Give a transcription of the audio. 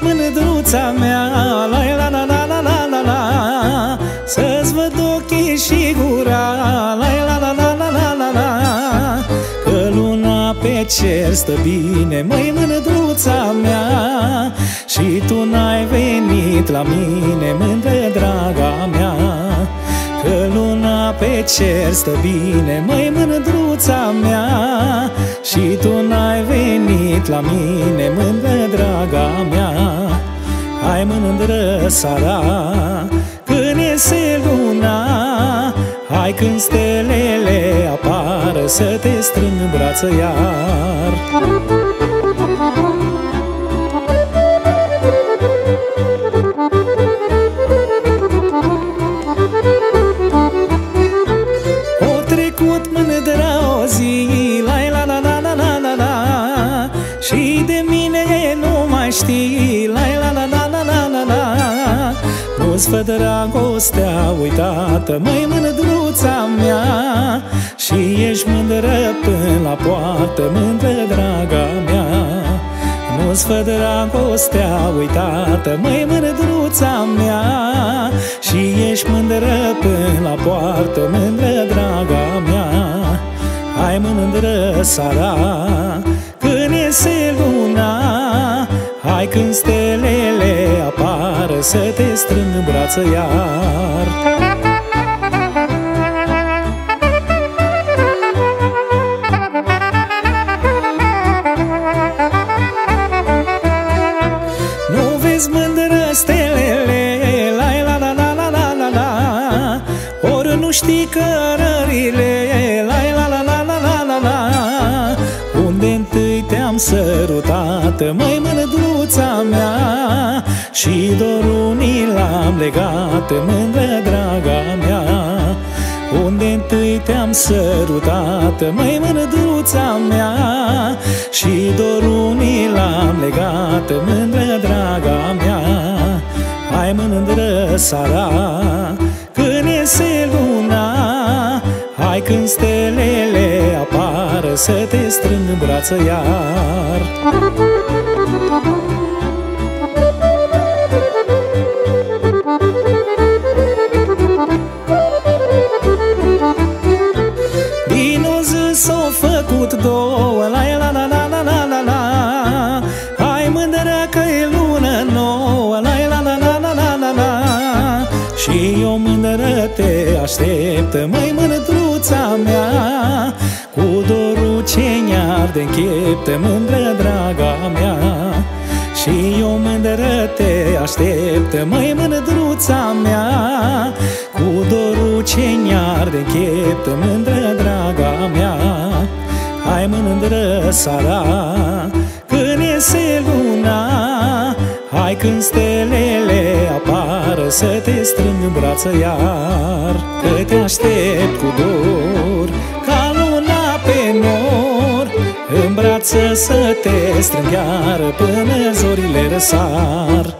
mândruța mea la la la la la la la la Să-ți văd ochii și gura la la la la la la la la Că luna pe cer stă bine, măi mândruța mea Și tu n-ai venit la mine, mândră draga mea Că luna pe cer stă bine, măi mândruța mea Și tu n-ai venit la mine, mândră draga mea Hai mândră sara Când iese luna Hai când stelele apară Să te strâng în brață iar. O trecut mândra o zi La la la la la la la la Și de mine nu mai știi Nu-ți fă dragostea uitată Măi mândruța mea. Și ești mândră până la poartă Mândră draga mea. Nu-ți fă dragostea uitată Măi mândruța mea. Și ești mândră până la poartă Mândră draga mea. Hai mândră sara Când iese luna Hai când stelele apară Să te strâng în brață iar Nu vezi mândră stelele La la la la la la la la Ori nu știi cărările La la la la la la la la Unde întâi te-am sărutat Măi mândruța mea Și dorul ni l-am legat Mândră draga mea. Unde întâi te-am sărutat Măi mândruța mea. Și dorul ni l-am legat Mândră draga mea. Hai mândră sara Când iese luna Hai când stelele apară Să te strâng în brață iar eu mândră te așteptă Măi mândruța mea. Cu dorul ce ne-arde în cheptă Mândră draga mea. Și eu mândră te aștept, măi mândruța mea. Cu dorul ce ne-arde în cheptă, mândră draga mea. Hai mândră sara, când iese luna Hai când stelele apară, să te strâng în brață iar Că te aștept cu dor, ca luna pe nor. În brață să te strâng iar până zorile răsar